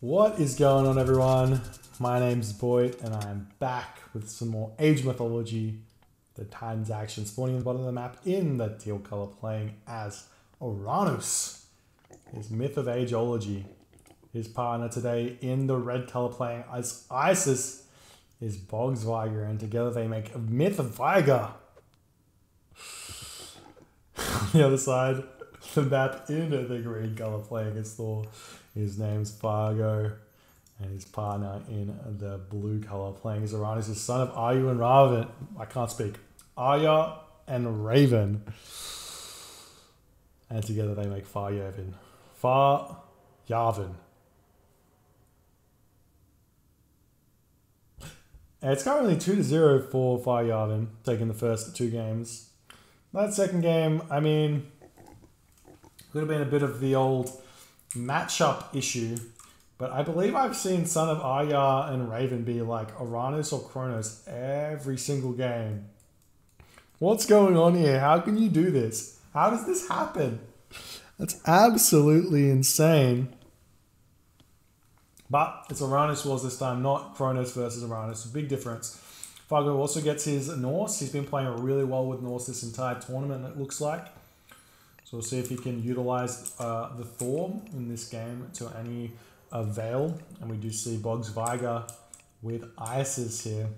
What is going on, everyone? My name's Boyd, and I'm back with some more Age Mythology. The Titans action spawning in the bottom of the map in the teal color, playing as Uranus. His Myth of Ageology. His partner today in the red color, playing as Isis, is Boggs Viger, and together they make a Myth of Viger. On the other side, the map in the green color, playing as Thor. His name's Fargo, and his partner in the blue color playing as Uranus, the son of Arya and Raven. I can't speak. Arya and Raven. And together they make Fayahven. Far Yavin. It's currently 2 to 0 for Fayahven, taking the first two games. That second game, I mean, could have been a bit of the old matchup issue, but I believe I've seen Son of Arya and Raven be like Uranus or Kronos every single game. What's going on here? How can you do this? How does this happen? That's absolutely insane. But it's Uranus Wars this time, not Kronos versus Uranus. Big difference. Fargo also gets his Norse. He's been playing really well with Norse this entire tournament, it looks like. So we'll see if he can utilize uh, the Thor in this game to any avail. And we do see Boggs Viger with Isis here.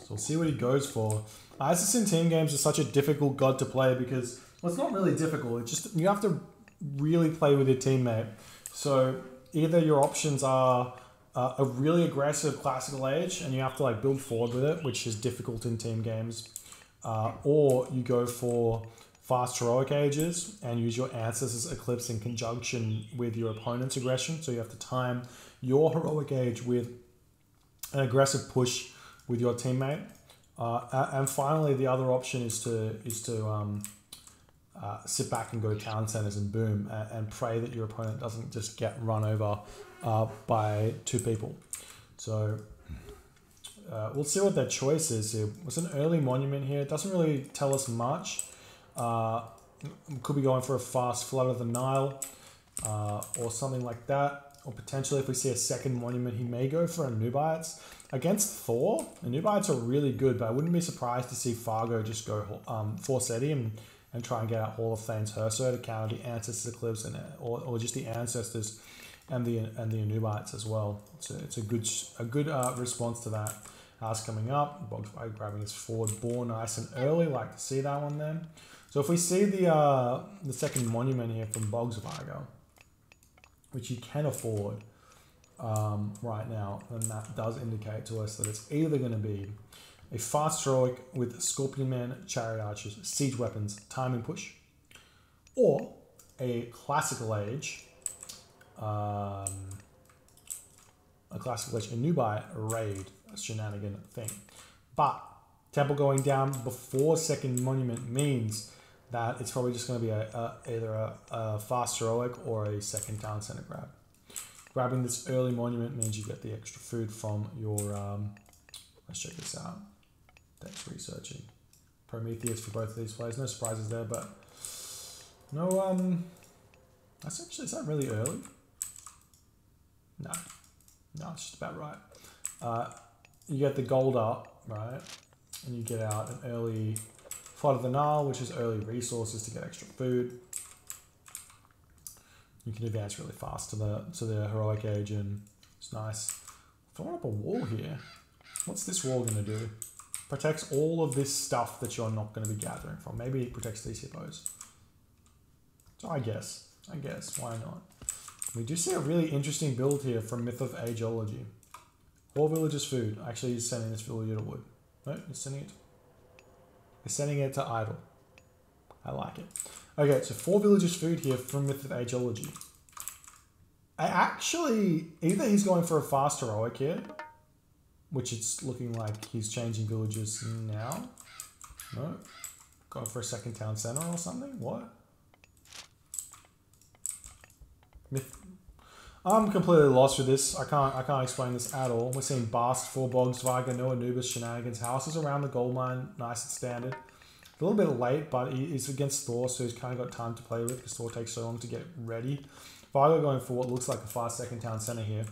So we'll see what he goes for. Isis in team games is such a difficult god to play because, well, it's not really difficult. It's just, you have to really play with your teammate. So either your options are uh, a really aggressive classical age and you have to like build forward with it, which is difficult in team games. Uh, or you go for fast heroic ages and use your ancestors eclipse in conjunction with your opponent's aggression. So you have to time your heroic age with an aggressive push with your teammate. Uh, and finally, the other option is to is to um, uh, sit back and go town centers and boom and, and, pray that your opponent doesn't just get run over uh, by two people. So uh, we'll see what their choice is here. It's an early monument here. It doesn't really tell us much. Uh, could be going for a fast flood of the Nile uh, or something like that. Or potentially, if we see a second monument, he may go for Anubites. Against Thor, Anubites are really good, but I wouldn't be surprised to see Fargo just go um, Forseti and, and try and get out Hall of Thane's Hersir to counter the Ancestors Eclipse and, or, or just the Ancestors and the and the Anubites as well. So it's a good a good uh, response to that. House coming up, Boggs grabbing his forward ball nice and early. Like to see that one then. So if we see the uh, the second monument here from Boggs Viger, which you can afford um, right now, then that does indicate to us that it's either going to be a fast heroic with Scorpion Man, Chariot Archers, Siege Weapons, Timing Push, or a Classical Age, um, a Classical Age, a Nubite Raid, a shenanigan thing. But Temple going down before second monument means that it's probably just going to be a, a either a, a, fast heroic or a second town center grab. Grabbing this early monument means you get the extra food from your. Um, let's check this out. That's researching. Prometheus for both of these players. No surprises there, but no. Um, that's actually is that really early? No, no, it's just about right. Uh, you get the gold up, right, and you get out an early Flood of the Nile, which is early resources to get extra food. You can advance really fast to the to the heroic age, and it's nice. Throwing up a wall here. What's this wall going to do? Protects all of this stuff that you're not going to be gathering from. Maybe it protects these hippos. So I guess. I guess. Why not? We do see a really interesting build here from Myth of Ageology. Four villagers food. Actually, he's sending this villager to wood. No, he's sending it sending it to idle. I like it. Okay, so four villagers food here from Myth of Ageology. I actually, either he's going for a fast heroic here, which it's looking like he's changing villages now. No. Going for a second town center or something? What? Myth. I'm completely lost with this. I can't I can't explain this at all. We're seeing Bast, Four Boggs, Viger, no Anubis, Shenanigans, houses around the gold mine, nice and standard. A little bit late, but he's against Thor, so he's kind of got time to play with because Thor takes so long to get ready. Fargo going for what looks like a fast second town center here.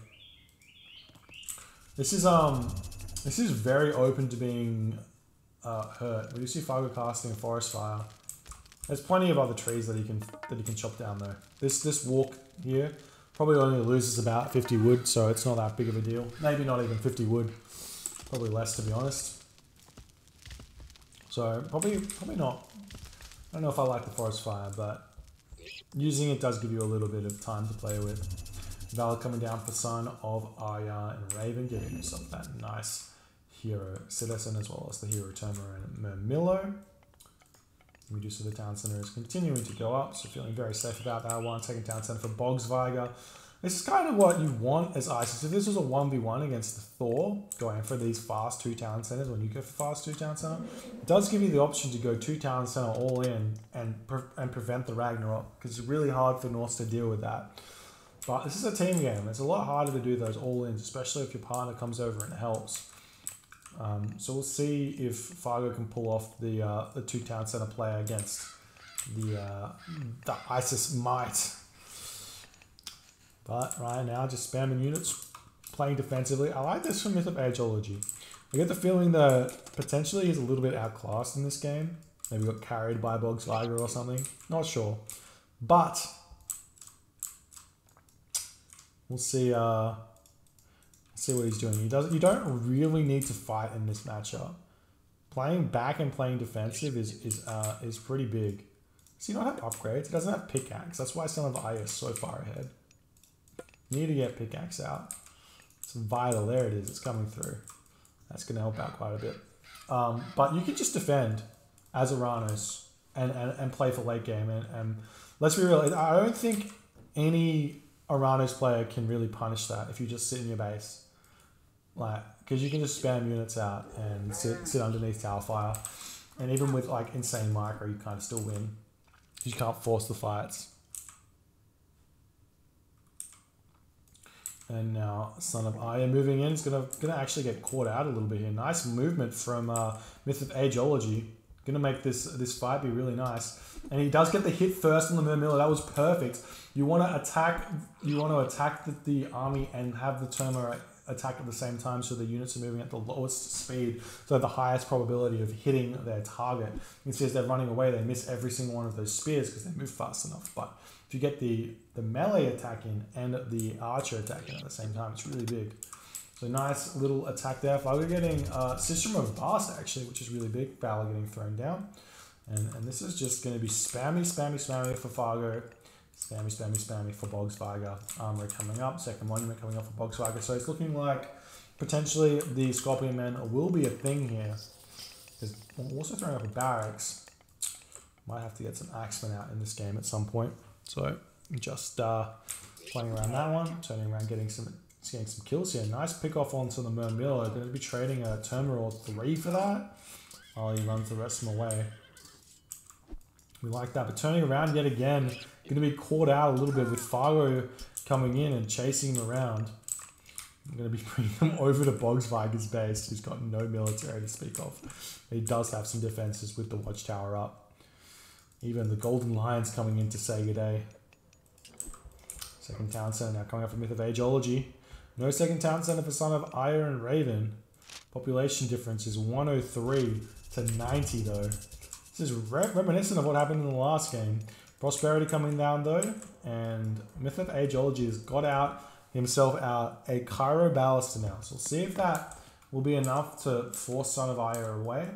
This is um, this is very open to being uh, hurt. We do see Fargo casting a forest fire. There's plenty of other trees that he can that he can chop down though. This this walk here probably only loses about 50 wood, so it's not that big of a deal. Maybe not even 50 wood. Probably less to be honest. So probably probably not. I don't know if I like the forest fire, but using it does give you a little bit of time to play with. Valor coming down for Son of Arya and Raven, giving himself that nice hero Citizen as well as the hero Turma and Murmillo. We do the town center is continuing to go up, so feeling very safe about that one. Taking town center for Bogsviger. This is kind of what you want as ISIS. If this was a 1v1 against the Thor, going for these fast two town centers, when you go for fast two town center, it does give you the option to go two town center all in and pre and prevent the Ragnarok, because it's really hard for Norse to deal with that. But this is a team game. It's a lot harder to do those all ins, especially if your partner comes over and helps. Um, so we'll see if Fargo can pull off the uh, the two town center player against the uh, the ISIS might. But right now, just spamming units, playing defensively. I like this from Myth of Ageology. I get the feeling that potentially he's a little bit outclassed in this game. Maybe got carried by Bogsviger or something. Not sure. But we'll see. Uh, see what he's doing. He does. You don't really need to fight in this matchup. Playing back and playing defensive is is uh, is pretty big. Does he not have upgrades? He doesn't have pickaxe. That's why Son of Aya is so far ahead. Need to get pickaxe out. It's vital. There it is. It's coming through. That's going to help out quite a bit. Um, but you can just defend as Uranus and, and, and play for late game. And, and let's be real. I don't think any Uranus player can really punish that if you just sit in your base. Like, because you can just spam units out and sit, sit underneath tower fire. And even with like insane micro, you kind of still win. You can't force the fights. And now Son of Aya moving in is gonna gonna actually get caught out a little bit here. Nice movement from uh, Myth of Ageology. Gonna make this this fight be really nice. And he does get the hit first on the Murmillo. That was perfect. You want to attack. You want to attack the, the army and have the Turma attack at the same time, so the units are moving at the lowest speed, so the highest probability of hitting their target. You see as they're running away, they miss every single one of those spears because they move fast enough. But if you get the the melee attacking and the archer attacking at the same time, it's really big. So nice little attack there. Fargo getting uh, System of Blast actually, which is really big. Valor getting thrown down. And, and this is just going to be spammy, spammy, spammy for Fargo. Spammy, spammy, spammy for Bogsviger. Armor coming up. Second Monument coming up for Bogsviger. So it's looking like potentially the Scorpion Man will be a thing here. Because also throwing up a Barracks. Might have to get some Axemen out in this game at some point. So just uh, playing around that one, turning around, getting some getting some kills here. Nice pick off onto the Murmillo. Going to be trading a Terminal 3 for that while he runs the rest of them away. We like that. But turning around yet again, going to be caught out a little bit with Fargo coming in and chasing him around. I'm going to be bringing him over to Bogsviger's base, who's got no military to speak of. He does have some defenses with the watchtower up. Even the Golden Lions coming in to say good day. Second town center now coming up for Myth of Ageology. No second town center for Son of and Raven. Population difference is 103 to 90 though. This is re reminiscent of what happened in the last game. Prosperity coming down though, and Myth of Ageology has got out himself out a Cheiroballista now. So we'll see if that will be enough to force Son of Aya away.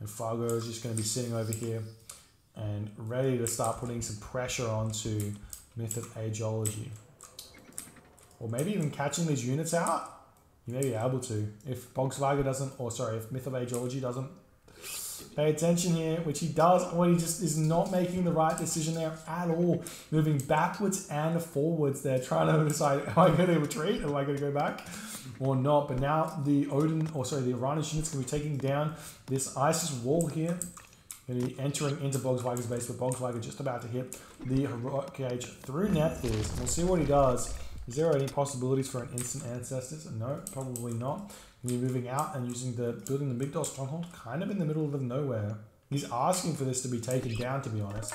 And Fargo is just going to be sitting over here and ready to start putting some pressure onto Myth of Ageology. Or maybe even catching these units out. You may be able to. If Bogsviger doesn't, or sorry, if Myth of Ageology doesn't pay attention here, which he does, or he just is not making the right decision there at all. Moving backwards and forwards there, trying to decide, am I going to retreat? Am I going to go back? Or not, but now the Odin, or sorry, the Uranus unit's can be taking down this Isis wall here. Going to be entering into Bogsviger's base, but Bogsviger just about to hit the heroic gauge through Nephthys. We'll see what he does. Is there any possibilities for an instant ancestors? No, probably not. You're moving out and using the building the Migdol stronghold kind of in the middle of nowhere. He's asking for this to be taken down, to be honest.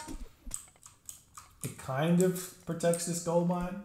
it kind of protects this gold mine,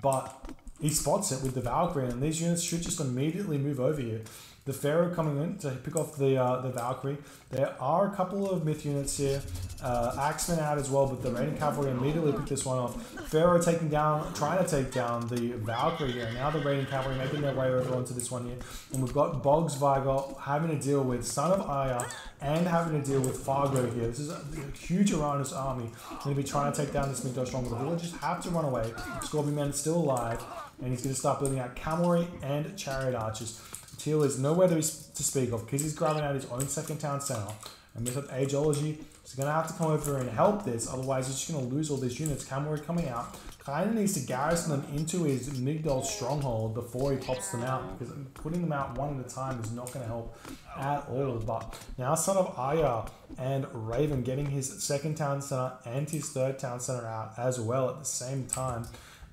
but he spots it with the Valkyrie, and these units should just immediately move over here. The Pharaoh coming in to pick off the uh, the Valkyrie. There are a couple of myth units here. Uh, Axeman out as well, but the Raiding Cavalry immediately pick this one off. Pharaoh taking down, trying to take down the Valkyrie here. Now the Raiding Cavalry making their way over onto this one here. And we've got Boggs Vigar having to deal with Son of Aya and having to deal with Fargo here. This is a, a huge Uranus army. Going to be trying to take down this Migdol Stronghold. The villagers have to run away. Scorpion Man is still alive. And he's going to start building out cavalry and chariot archers. Teal is nowhere to, to speak of because he's grabbing out his own second town center. And with Ageology, he's going to have to come over and help this. Otherwise, he's just going to lose all these units. Cavalry coming out. Kind of needs to garrison them into his Migdol stronghold before he pops them out. Because putting them out one at a time is not going to help at all. But now Son of Aya and Raven getting his second town center and his third town center out as well at the same time.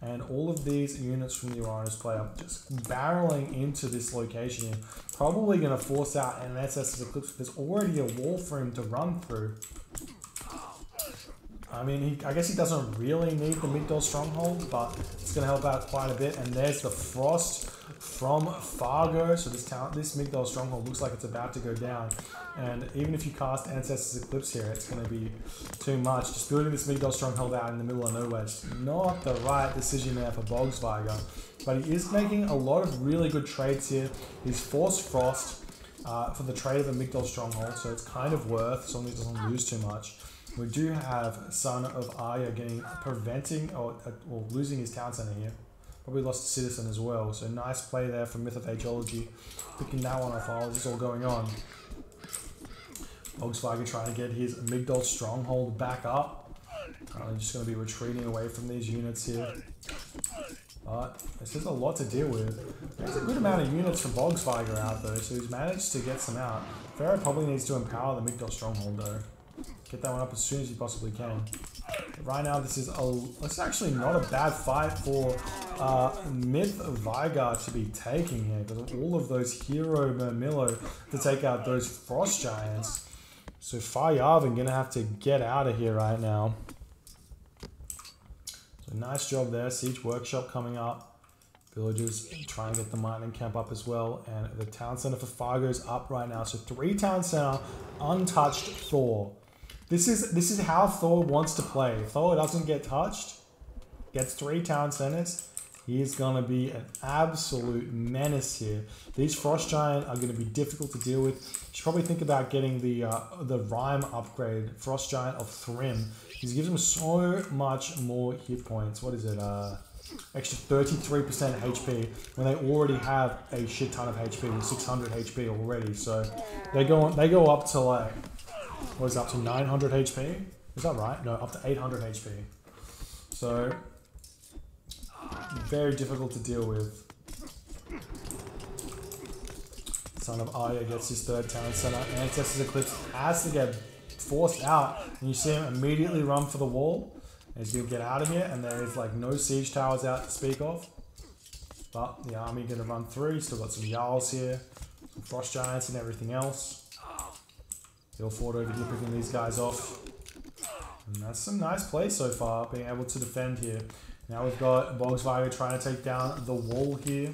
And all of these units from the Uranus player just barreling into this location here. Probably going to force out an SS's Eclipse. There's already a wall for him to run through. I mean, he, I guess he doesn't really need the Migdol Stronghold, but it's going to help out quite a bit. And there's the Frost from Fargo. So this town, this Migdol Stronghold looks like it's about to go down. And even if you cast Ancestors Eclipse here, it's going to be too much. Just building this Migdol Stronghold out in the middle of nowhere is not the right decision there for Boggsviger. But he is making a lot of really good trades here. He's forced Frost uh, for the trade of a Migdol Stronghold, so it's kind of worth, as long as he doesn't lose too much. We do have Son of Aya getting preventing or, or losing his town center here. Probably lost a citizen as well. So nice play there from Myth of Ageology. Picking that one off while this is all going on. Volkswagen trying to get his Migdol stronghold back up. Uh, just going to be retreating away from these units here. But this is a lot to deal with. There's a good amount of units from Bogsviger out though, so he's managed to get some out. Pharaoh probably needs to empower the Migdol stronghold though. Get that one up as soon as you possibly can. Right now, this is a is actually not a bad fight for uh, MythVeigir to be taking here because all of those Hero Murmillo to take out those Frost Giants. So Fayahven gonna have to get out of here right now. So nice job there. Siege Workshop coming up. Villagers try and get the mining camp up as well. And the town center for Fargo is up right now. So three town center, untouched Thor. This is this is how Thor wants to play. Thor doesn't get touched, gets three town centers. He's gonna be an absolute menace here. These frost giant are gonna be difficult to deal with. You should probably think about getting the uh, the rhyme upgrade, frost giant of Thrym. He gives him so much more hit points. What is it? Uh, extra 33% HP when they already have a shit ton of HP, 600 HP already. So they go on, they go up to like what is up to 900 HP? Is that right? No, up to 800 HP. So, very difficult to deal with. Son of Aya gets his third town center. Ancestors Eclipse has to get forced out. And you see him immediately run for the wall. As to get out of here. And there is like no siege towers out to speak of. But the army going to run through. Still got some Jarls here. Some Frost Giants and everything else. He'll fort over here picking these guys off. And that's some nice play so far, being able to defend here. Now we've got Volkswagen trying to take down the wall here.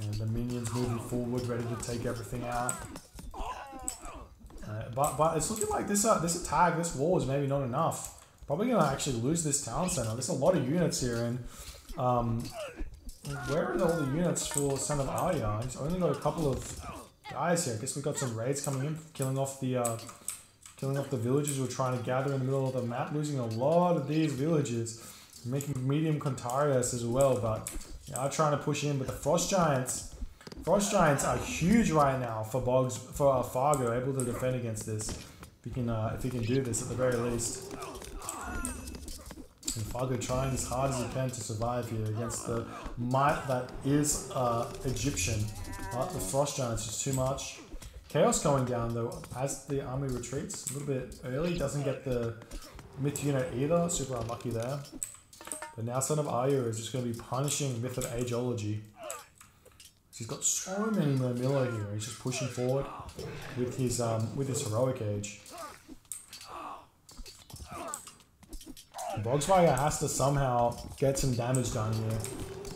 And the minions moving forward, ready to take everything out. Uh, but but it's looking like this uh, this attack, this wall is maybe not enough. Probably gonna actually lose this town center. There's a lot of units here, and um, where are all the units for Son of Aya? He's only got a couple of guys here. I guess we got some raids coming in, killing off the uh, killing off the villagers who are trying to gather in the middle of the map, losing a lot of these villages, making medium Contarius as well. But yeah, I'm trying to push in, but the Frost Giants, Frost Giants are huge right now for Bogs for uh, Fargo, able to defend against this. If he can, uh, if he can do this at the very least. And Fargo trying as hard as he can to survive here against the might that is uh, Egyptian. But the Frost Giants is too much. Chaos going down though as the army retreats a little bit early. Doesn't get the Myth unit either. Super unlucky there. But now Son of Aya is just going to be punishing Myth of Ageology. He's got so many more Miller here. He's just pushing forward with his um, with his heroic age. Bogsweiger has to somehow get some damage done here.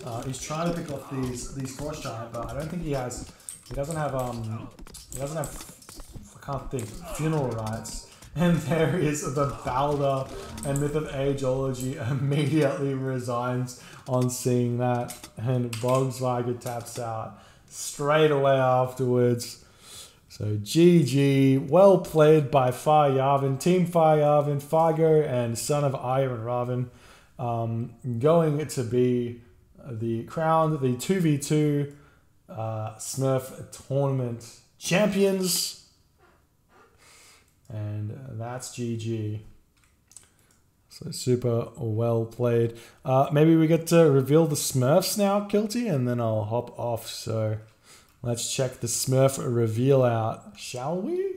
Uh, he's trying to pick off these these frost giant, but I don't think he has. He doesn't have um. He doesn't have. I can't think. Funeral rites. And there is the Balder and Myth of Ageology immediately resigns on seeing that. And Bogsweiger taps out straight away afterwards. So GG, well played by Fayahven, Team Fayahven, Fargo and Son of Iron Raven. Um, going to be the crowned the 2v2 uh, Smurf tournament champions. And that's GG. So super well played. Uh, maybe we get to reveal the Smurfs now, Kilty, and then I'll hop off. So let's check the Smurf reveal out, shall we?